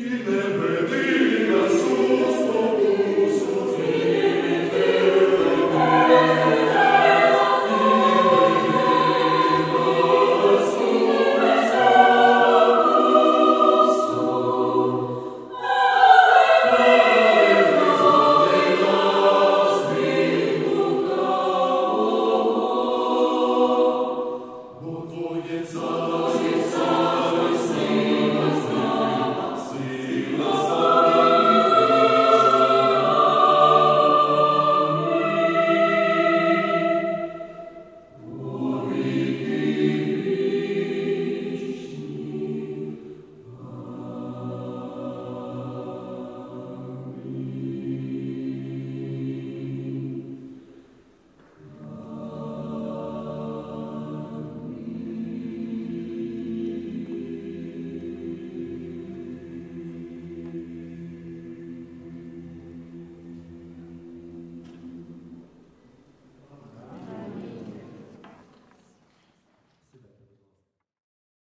Über